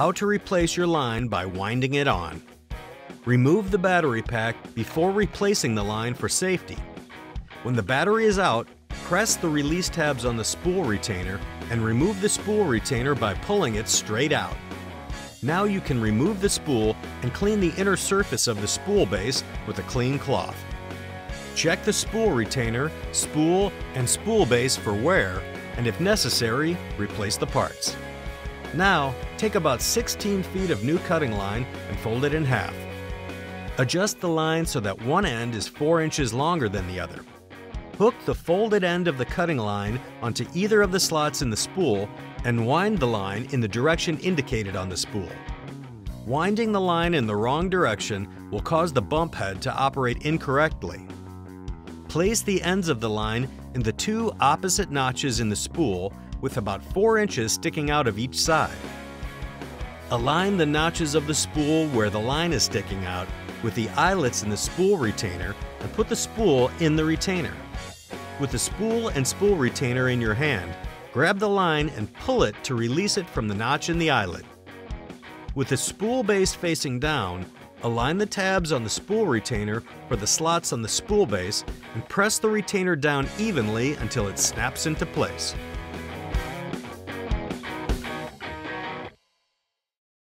How to replace your line by winding it on. Remove the battery pack before replacing the line for safety. When the battery is out, press the release tabs on the spool retainer and remove the spool retainer by pulling it straight out. Now you can remove the spool and clean the inner surface of the spool base with a clean cloth. Check the spool retainer, spool, and spool base for wear, and if necessary, replace the parts. Now, take about 16 feet of new cutting line and fold it in half. Adjust the line so that one end is 4 inches longer than the other. Hook the folded end of the cutting line onto either of the slots in the spool and wind the line in the direction indicated on the spool. Winding the line in the wrong direction will cause the bump head to operate incorrectly. Place the ends of the line in the two opposite notches in the spool with about 4 inches sticking out of each side. Align the notches of the spool where the line is sticking out with the eyelets in the spool retainer and put the spool in the retainer. With the spool and spool retainer in your hand, grab the line and pull it to release it from the notch in the eyelet. With the spool base facing down, align the tabs on the spool retainer for the slots on the spool base and press the retainer down evenly until it snaps into place.